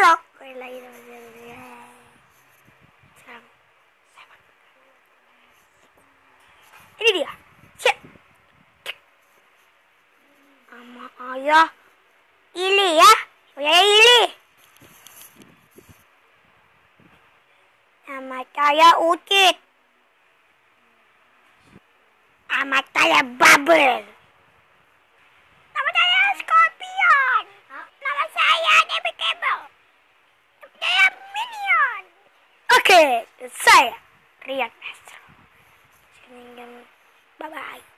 Kembali lagi sama. Sekarang Ini dia. Siap. Sama ayah Ili ya. Saya Ili. Nama saya Ucit. Nama saya Bubble. Nama saya Scorpion. Nama saya Debbie Cable. Nama saya Minion. Saya Rian Mestro. Bye-bye.